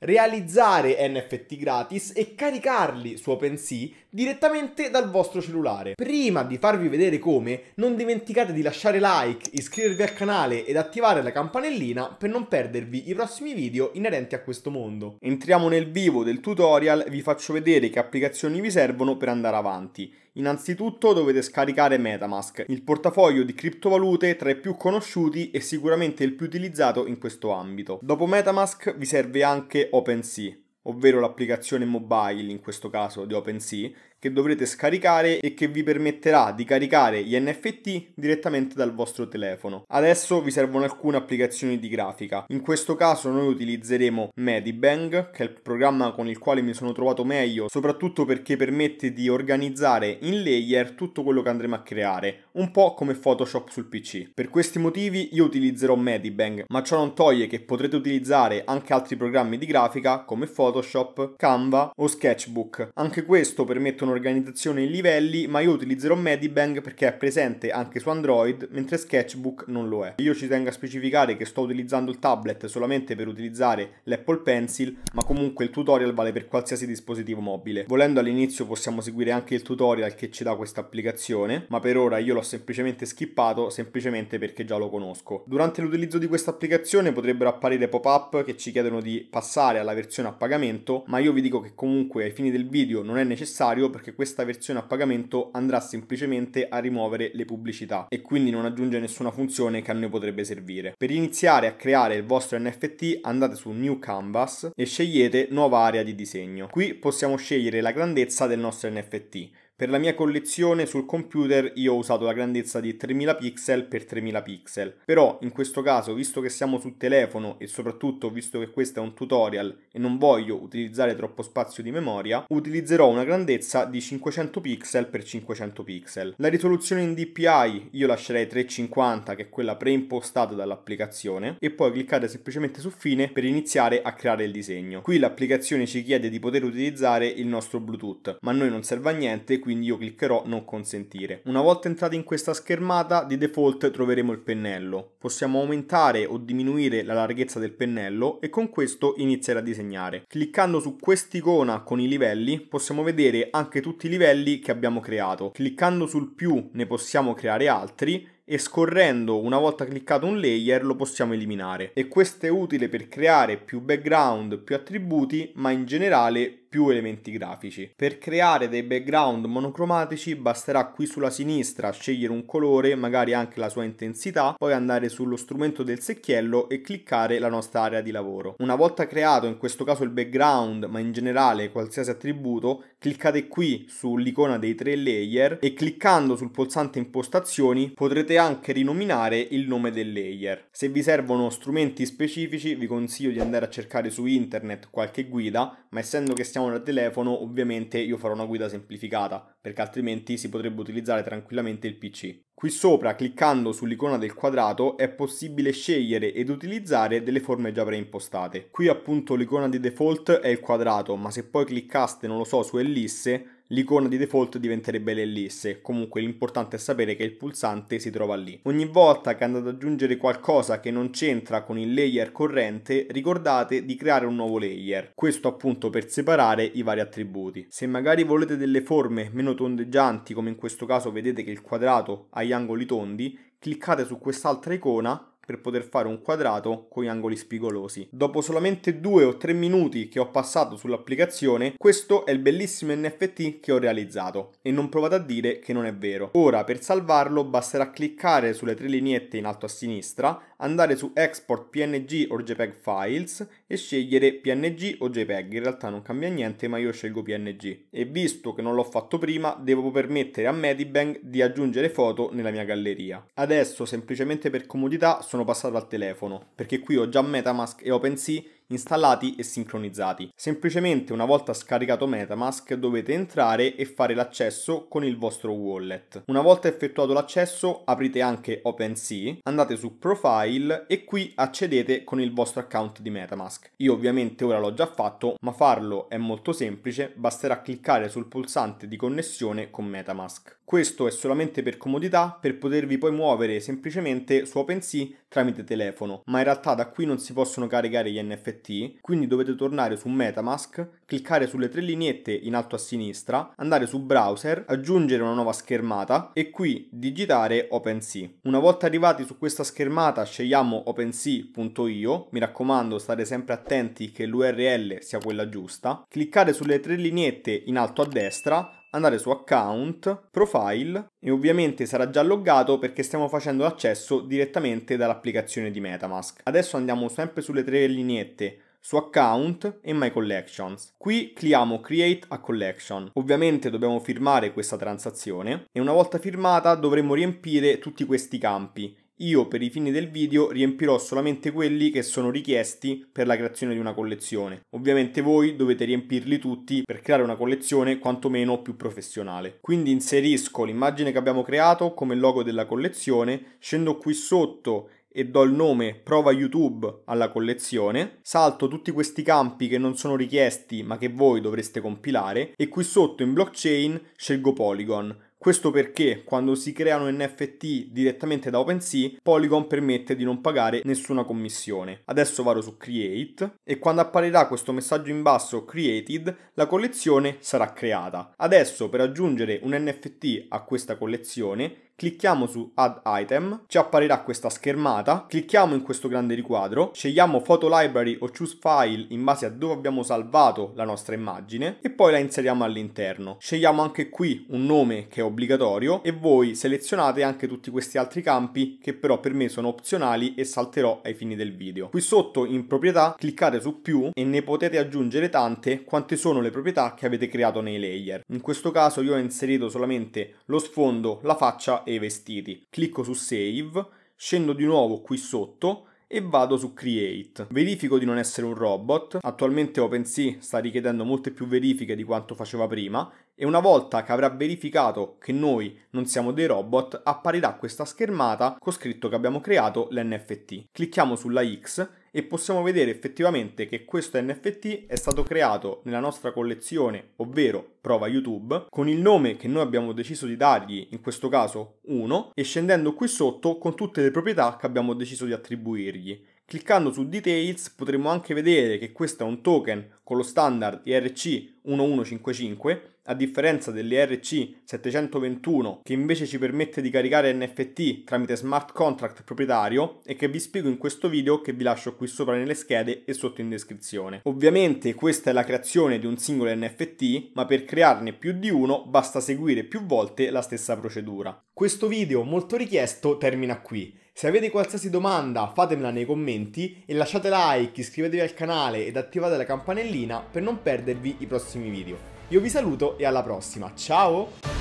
realizzare NFT gratis e caricarli su OpenSea direttamente dal vostro cellulare. Prima di farvi vedere come, non dimenticate di lasciare like, iscrivervi al canale ed attivare la campanellina per non perdervi i prossimi video inerenti a questo mondo. Entriamo nel vivo del tutorial vi faccio vedere che applicazioni vi servono per andare avanti. Innanzitutto dovete scaricare Metamask, il portafoglio di criptovalute tra i più conosciuti e sicuramente il più utilizzato in questo ambito. Dopo Metamask vi serve anche OpenSea, ovvero l'applicazione mobile in questo caso di OpenSea, che dovrete scaricare e che vi permetterà di caricare gli NFT direttamente dal vostro telefono. Adesso vi servono alcune applicazioni di grafica. In questo caso noi utilizzeremo Medibang, che è il programma con il quale mi sono trovato meglio, soprattutto perché permette di organizzare in layer tutto quello che andremo a creare, un po' come Photoshop sul PC. Per questi motivi io utilizzerò Medibang, ma ciò non toglie che potrete utilizzare anche altri programmi di grafica come Photoshop, Canva o Sketchbook. Anche questo permette un'organizzazione in livelli, ma io utilizzerò Medibang perché è presente anche su Android, mentre Sketchbook non lo è. Io ci tengo a specificare che sto utilizzando il tablet solamente per utilizzare l'Apple Pencil, ma comunque il tutorial vale per qualsiasi dispositivo mobile. Volendo all'inizio possiamo seguire anche il tutorial che ci dà questa applicazione, ma per ora io l'ho semplicemente skippato semplicemente perché già lo conosco. Durante l'utilizzo di questa applicazione potrebbero apparire pop-up che ci chiedono di passare alla versione a pagamento, ma io vi dico che comunque ai fini del video non è necessario perché questa versione a pagamento andrà semplicemente a rimuovere le pubblicità e quindi non aggiunge nessuna funzione che a noi potrebbe servire. Per iniziare a creare il vostro NFT andate su New Canvas e scegliete nuova area di disegno. Qui possiamo scegliere la grandezza del nostro NFT. Per la mia collezione sul computer io ho usato la grandezza di 3000 pixel per 3000 pixel, però in questo caso visto che siamo sul telefono e soprattutto visto che questo è un tutorial e non voglio utilizzare troppo spazio di memoria, utilizzerò una grandezza di 500 pixel per 500 pixel. La risoluzione in DPI io lascerei 350 che è quella preimpostata dall'applicazione e poi cliccate semplicemente su fine per iniziare a creare il disegno. Qui l'applicazione ci chiede di poter utilizzare il nostro Bluetooth, ma a noi non serve a niente, quindi io cliccherò non consentire. Una volta entrati in questa schermata, di default troveremo il pennello. Possiamo aumentare o diminuire la larghezza del pennello e con questo iniziare a disegnare. Cliccando su quest'icona con i livelli possiamo vedere anche tutti i livelli che abbiamo creato. Cliccando sul più ne possiamo creare altri e scorrendo una volta cliccato un layer lo possiamo eliminare e questo è utile per creare più background, più attributi ma in generale più elementi grafici. Per creare dei background monocromatici basterà qui sulla sinistra scegliere un colore, magari anche la sua intensità, poi andare sullo strumento del secchiello e cliccare la nostra area di lavoro. Una volta creato in questo caso il background, ma in generale qualsiasi attributo, cliccate qui sull'icona dei tre layer e cliccando sul pulsante impostazioni potrete anche rinominare il nome del layer. Se vi servono strumenti specifici vi consiglio di andare a cercare su internet qualche guida, ma essendo che stiamo da telefono, ovviamente io farò una guida semplificata, perché altrimenti si potrebbe utilizzare tranquillamente il PC. Qui sopra, cliccando sull'icona del quadrato, è possibile scegliere ed utilizzare delle forme già preimpostate. Qui appunto l'icona di default è il quadrato, ma se poi cliccaste, non lo so, su ellisse, l'icona di default diventerebbe l'ellisse. Comunque l'importante è sapere che il pulsante si trova lì. Ogni volta che andate ad aggiungere qualcosa che non c'entra con il layer corrente, ricordate di creare un nuovo layer. Questo appunto per separare i vari attributi. Se magari volete delle forme meno tondeggianti, come in questo caso vedete che il quadrato ha gli angoli tondi, cliccate su quest'altra icona per poter fare un quadrato con gli angoli spigolosi. Dopo solamente due o tre minuti che ho passato sull'applicazione, questo è il bellissimo NFT che ho realizzato e non provate a dire che non è vero. Ora per salvarlo basterà cliccare sulle tre lineette in alto a sinistra, andare su Export PNG o JPEG Files e scegliere PNG o JPEG. In realtà non cambia niente ma io scelgo PNG e visto che non l'ho fatto prima devo permettere a Medibang di aggiungere foto nella mia galleria. Adesso semplicemente per comodità sono sono passato al telefono, perché qui ho già Metamask e OpenSea installati e sincronizzati. Semplicemente una volta scaricato Metamask dovete entrare e fare l'accesso con il vostro wallet. Una volta effettuato l'accesso aprite anche OpenSea, andate su Profile e qui accedete con il vostro account di Metamask. Io ovviamente ora l'ho già fatto, ma farlo è molto semplice, basterà cliccare sul pulsante di connessione con Metamask. Questo è solamente per comodità, per potervi poi muovere semplicemente su OpenSea tramite telefono, ma in realtà da qui non si possono caricare gli NFT NFT, quindi dovete tornare su Metamask, cliccare sulle tre lineette in alto a sinistra, andare su browser, aggiungere una nuova schermata e qui digitare OpenSea. Una volta arrivati su questa schermata scegliamo OpenSea.io, mi raccomando state sempre attenti che l'URL sia quella giusta, cliccare sulle tre lineette in alto a destra, andare su account, profile e ovviamente sarà già loggato perché stiamo facendo l'accesso direttamente dall'applicazione di Metamask. Adesso andiamo sempre sulle tre lineette su account e my collections. Qui clicchiamo create a collection. Ovviamente dobbiamo firmare questa transazione e una volta firmata dovremo riempire tutti questi campi io per i fini del video riempirò solamente quelli che sono richiesti per la creazione di una collezione. Ovviamente voi dovete riempirli tutti per creare una collezione quantomeno più professionale. Quindi inserisco l'immagine che abbiamo creato come logo della collezione, scendo qui sotto e do il nome prova YouTube alla collezione, salto tutti questi campi che non sono richiesti ma che voi dovreste compilare e qui sotto in blockchain scelgo Polygon questo perché quando si creano NFT direttamente da OpenSea, Polygon permette di non pagare nessuna commissione. Adesso vado su Create e quando apparirà questo messaggio in basso Created, la collezione sarà creata. Adesso per aggiungere un NFT a questa collezione, clicchiamo su Add Item, ci apparirà questa schermata, clicchiamo in questo grande riquadro, scegliamo Photo Library o Choose File in base a dove abbiamo salvato la nostra immagine e poi la inseriamo all'interno. Scegliamo anche qui un nome che è obbligatorio e voi selezionate anche tutti questi altri campi che però per me sono opzionali e salterò ai fini del video. Qui sotto in proprietà cliccate su più e ne potete aggiungere tante quante sono le proprietà che avete creato nei layer. In questo caso io ho inserito solamente lo sfondo, la faccia e i vestiti. Clicco su Save, scendo di nuovo qui sotto e vado su Create. Verifico di non essere un robot. Attualmente OpenSea sta richiedendo molte più verifiche di quanto faceva prima e una volta che avrà verificato che noi non siamo dei robot, apparirà questa schermata con scritto che abbiamo creato l'NFT. Clicchiamo sulla X e possiamo vedere effettivamente che questo NFT è stato creato nella nostra collezione, ovvero prova YouTube, con il nome che noi abbiamo deciso di dargli, in questo caso 1, e scendendo qui sotto con tutte le proprietà che abbiamo deciso di attribuirgli. Cliccando su Details potremo anche vedere che questo è un token con lo standard ERC1155 a differenza dell'ERC 721 che invece ci permette di caricare NFT tramite smart contract proprietario e che vi spiego in questo video che vi lascio qui sopra nelle schede e sotto in descrizione. Ovviamente questa è la creazione di un singolo NFT, ma per crearne più di uno basta seguire più volte la stessa procedura. Questo video molto richiesto termina qui. Se avete qualsiasi domanda fatemela nei commenti e lasciate like, iscrivetevi al canale ed attivate la campanellina per non perdervi i prossimi video. Io vi saluto e alla prossima, ciao!